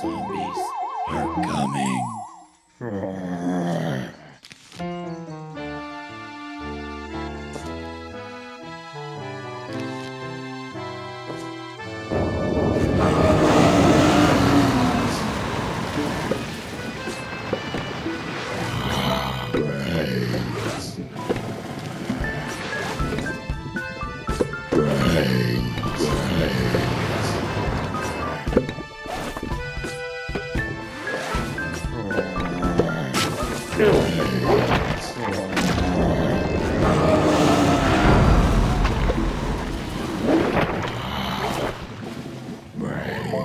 zombies are coming. Brains. Brains. Brains.